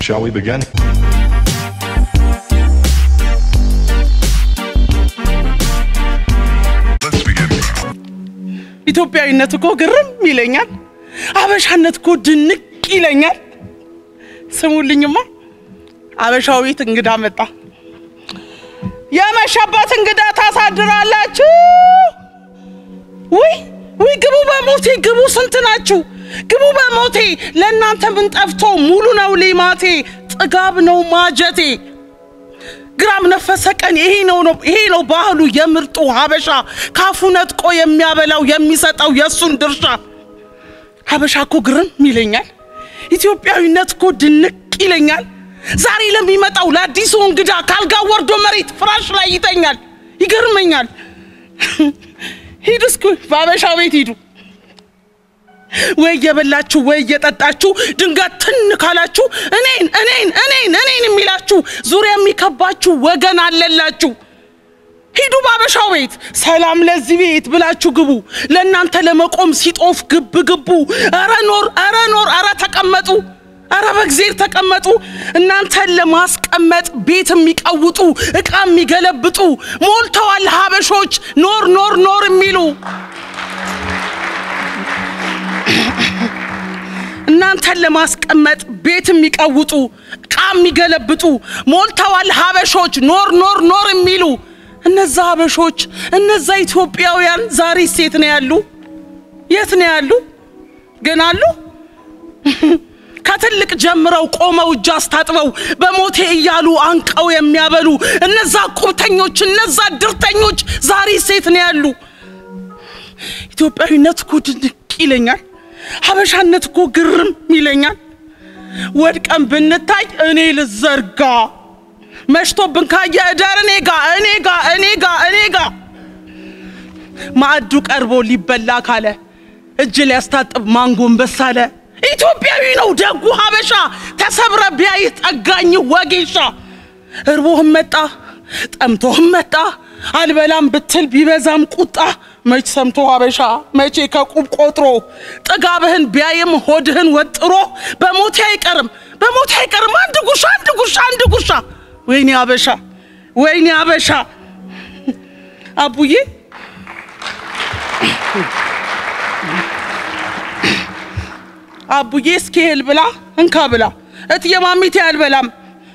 Shall we begin? ኢትዮጵያዊነት እኮ ግርም ይለኛል። አበሻነት እኮ ድንቅ ይለኛል። ስሙልኝማ አበሻው እንግዳ መጣ። የመሸበት እንግዳ ታሳድራላችሁ? ውይ ውይ፣ ግቡ በሞቴ ግቡ። ስንት ናችሁ? ግቡ በሞቴ። ለእናንተ ምን ጠፍቶ ሙሉ ነው ሌማቴ፣ ጥጋብ ነው ማጀቴ። ግራም ነፈሰ ቀን ይሄ ነው ባህሉ የምርጡ ሀበሻ ካፉ ነጥቆ የሚያበላው የሚሰጠው የእሱን ድርሻ። ሀበሻ እኮ ግርም ይለኛል። ኢትዮጵያዊነት እኮ ድንቅ ይለኛል። ዛሬ ለሚመጣው ለአዲሱ እንግዳ ካልጋ ወርዶ መሬት ፍራሽ ላይ ይተኛል። ይገርመኛል። ሂዱ እስኪ በሀበሻ ቤት ሂዱ። ወይ እየበላችሁ ወይ እየጠጣችሁ ድንገት ትን ካላችሁ እኔን እኔን እኔን እኔን የሚላችሁ ዙሪያ የሚከባችሁ ወገን አለላችሁ። ሂዱ በአበሻው ቤት ሰላም ለዚህ ቤት ብላችሁ ግቡ። ለእናንተ ለመቆም ሲጦፍ ግብ ግቡ። ኧረ ኖር ኧረ ኖር ኧረ ተቀመጡ ኧረ በእግዜር ተቀመጡ። እናንተን ለማስቀመጥ ቤት የሚቀውጡ ዕቃ የሚገለብጡ ሞልተዋል ሀበሾች ኖር ኖር ኖር የሚሉ እናንተን ለማስቀመጥ ቤት የሚቀውጡ ዕቃ የሚገለብጡ ሞልተዋል ሀበሾች ኖር ኖር ኖር የሚሉ እነዛ ሀበሾች እነዛ ኢትዮጵያውያን ዛሬ የት ነው ያሉ? የት ነው ያሉ? ግን አሉ? ከትልቅ ጀምረው ቆመው እጅ አስታጥበው በሞቴ እያሉ አንቀው የሚያበሉ እነዛ ቁብተኞች እነዛ ድርተኞች ዛሬ ሴት ነው ያሉ? ኢትዮጵያዊነት እኮ ይለኛል። ሀበሻነት እኮ ግርም ይለኛል። ወድቀን ብንታይ እኔ ልዘርጋ፣ መሽቶብን ካየ እደር እኔ ጋ እኔ ጋ እኔ ጋ እኔ ጋ ማዕዱ ቀርቦ ሊበላ ካለ እጅ ሊያስታጥብ ማንጎንበስ አለ። ኢትዮጵያዊ ነው ደጉ ሀበሻ፣ ተሰብረ ቢያይህ ጠጋኝ ወጌሻ። እርቦህም መጣ ጠምቶህም መጣ አልበላም ብትል ቢበዛም ቁጣ መች ሰምቶ ሀበሻ መቼ ከቁብ ቆጥሮ? ጥጋብህን ቢያይም ሆድህን ወጥሮ? በሞቴ አይቀርም በሞቴ አይቀርም። አንድ ጉርሻ አንድ ጉርሻ አንድ ጉርሻ። ወይኔ ሀበሻ ወይኔ ሀበሻ አቡዬ? አቡዬ እስኪ እህል ብላ እንካ ብላ። እትዬ ማሚቴ አልበላም።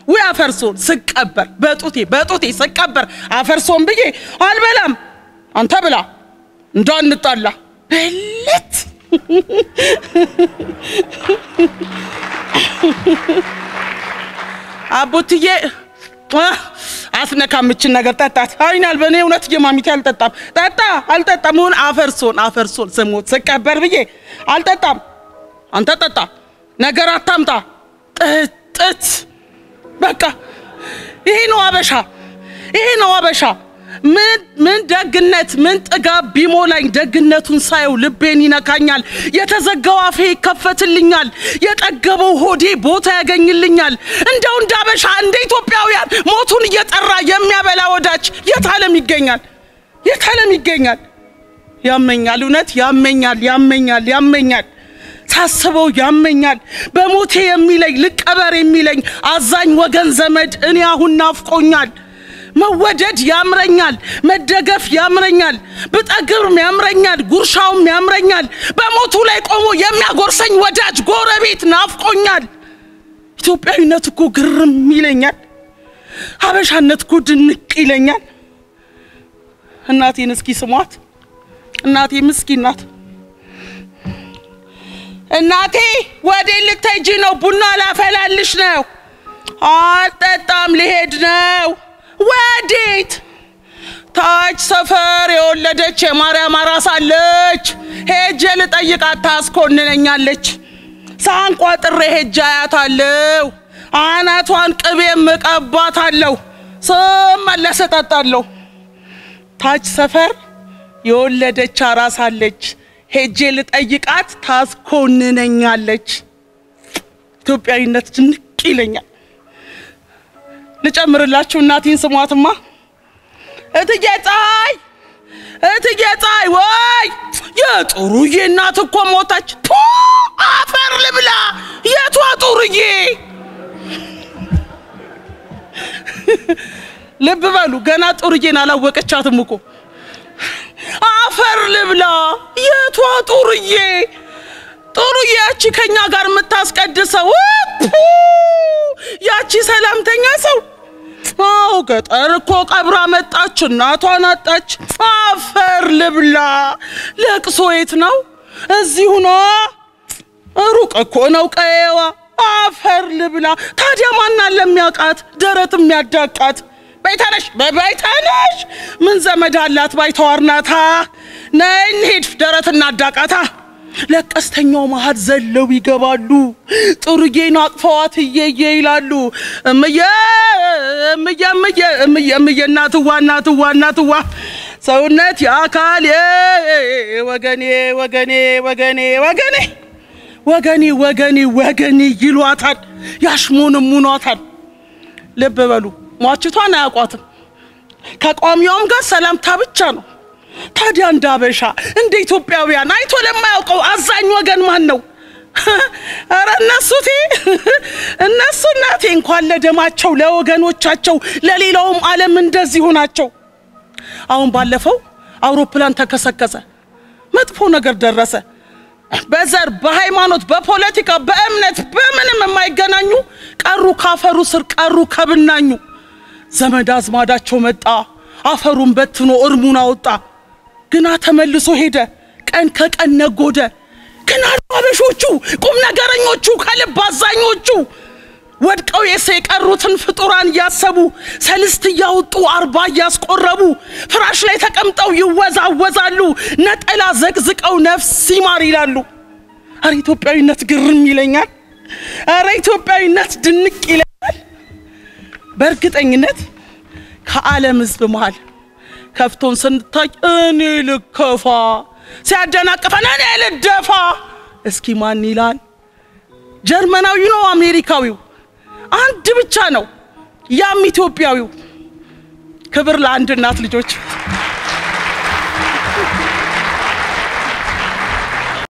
ውይ አፈርሶን ስቀበር በጡቴ በጡቴ ስቀበር። አፈርሶን ብዬ አልበላም። አንተ ብላ እንዳንጣላ በለት! አቡትዬ አስነካምችን ነገር። ጠጣት አይናል በእኔ እውነት የማሚቴ አልጠጣም። ጠጣ አልጠጣም። ሁን አፈርሶን አፈርሶን ስሞት ስቀበር ብዬ አልጠጣም። አንተ ጠጣ ነገር አታምጣ። ጥጥት በቃ ይሄ ነው አበሻ ይሄ ነው አበሻ ምን ደግነት ምን ጥጋብ ቢሞላኝ ደግነቱን ሳየው ልቤን ይነካኛል። የተዘጋው አፌ ይከፈትልኛል። የጠገበው ሆዴ ቦታ ያገኝልኛል። እንደው እንደ አበሻ እንደ ኢትዮጵያውያን ሞቱን እየጠራ የሚያበላ ወዳጅ የት ይገኛል? የት ይገኛል? ያመኛል፣ እውነት ያመኛል፣ ያመኛል፣ ያመኛል። ሳስበው ያመኛል። በሞቴ የሚለኝ ልቀበር የሚለኝ አዛኝ ወገን ዘመድ እኔ አሁን ናፍቆኛል። መወደድ ያምረኛል፣ መደገፍ ያምረኛል፣ ብጠግብም ያምረኛል፣ ጉርሻውም ያምረኛል። በሞቱ ላይ ቆሞ የሚያጎርሰኝ ወዳጅ ጎረቤት ናፍቆኛል። ኢትዮጵያዊነት እኮ ግርም ይለኛል። ሀበሻነት እኮ ድንቅ ይለኛል። እናቴን እስኪ ስሟት። እናቴ ምስኪን እናቴ ወዴ ልትሄጂ ነው? ቡና ላፈላልሽ ነው። አልጠጣም፣ ልሄድ ነው። ወዴት? ታች ሰፈር የወለደች የማርያም አራስ አለች። ሄጄ ልጠይቃት ታስኮንነኛለች። ሳህን ቋጥሬ ሄጄ አያታለሁ። አናቷን ቅቤም እቀባታለሁ። ስመለስ እጠጣለሁ። ታች ሰፈር የወለደች አራስ አለች። ሄጄ ልጠይቃት ታስኮንነኛለች። ኢትዮጵያዊነት ድንቅ ይለኛል። ልጨምርላችሁ እናቴን ስሟትማ። እትዬ ፀሐይ እትዬ ፀሐይ ወይ የጥሩዬ እናት እኮ ሞተች። ቱ አፈር ልብላ። የቷ ጥሩዬ? ልብ በሉ ገና ጥሩዬን አላወቀቻትም እኮ አፈር ልብላ የቷ ጥሩዬ ጥሩዬ ያቺ ከኛ ጋር የምታስቀድሰው! ያቺ ሰላምተኛ ሰው አዎ ገጠር እኮ ቀብራ መጣች እናቷን አጣች። አፈር ልብላ። ለቅሶ የት ነው? እዚሁ ነዋ ሩቅ እኮ ነው ቀየዋ። አፈር ልብላ። ታዲያ ማናን ለሚያውቃት ደረት የሚያዳቃት። በይተነሽ በበይተነሽ ምን ዘመድ አላት ባይተዋር ናታ ነይ እንሂድ ደረት እናዳቃታ ለቀስተኛው መሀል ዘለው ይገባሉ ጥሩዬን አቅፈዋት እየየ ይላሉ እምየ እምየ እምየ እምየ እናትዋ እናትዋ እናትዋ ሰውነት የአካል ወገኔ ወገኔ ወገኔ ወገኔ ወገኔ ወገኔ ወገኔ ይሏታል፣ ያሽሞንሙኗታል። ልብ በሉ ሟችቷን አያውቋትም። ከቋሚዋም ጋር ሰላምታ ብቻ ነው። ታዲያ እንደ አበሻ እንደ ኢትዮጵያውያን አይቶ ለማያውቀው አዛኝ ወገን ማን ነው? ኧረ እነሱቴ እነሱ እናቴ እንኳን ለደማቸው ለወገኖቻቸው ለሌላውም ዓለም እንደዚሁ ናቸው። አሁን ባለፈው አውሮፕላን ተከሰከሰ፣ መጥፎ ነገር ደረሰ። በዘር በሃይማኖት በፖለቲካ በእምነት በምንም የማይገናኙ ቀሩ ካፈሩ ስር ቀሩ ከብናኙ ዘመድ አዝማዳቸው መጣ አፈሩን በትኖ እርሙን አወጣ ግና ተመልሶ ሄደ ቀን ከቀን ነጎደ ግን አሉ አበሾቹ ቁም ነገረኞቹ ከልብ አዛኞቹ ወድቀው የሰ የቀሩትን ፍጡራን እያሰቡ ሰልስት እያወጡ አርባ እያስቆረቡ ፍራሽ ላይ ተቀምጠው ይወዛወዛሉ ነጠላ ዘቅዝቀው ነፍስ ይማር ይላሉ። አረ ኢትዮጵያዊነት ግርም ይለኛል። አረ ኢትዮጵያዊነት ድንቅ ይለኛል። በእርግጠኝነት ከዓለም ሕዝብ መሃል ከፍቶን ስንታይ እኔ ልከፋ ሲያደናቅፈን እኔ ልደፋ እስኪ ማን ይላል? ጀርመናዊ ነው አሜሪካዊው አንድ ብቻ ነው፣ ያም ኢትዮጵያዊው። ክብር ለአንድ እናት ልጆች።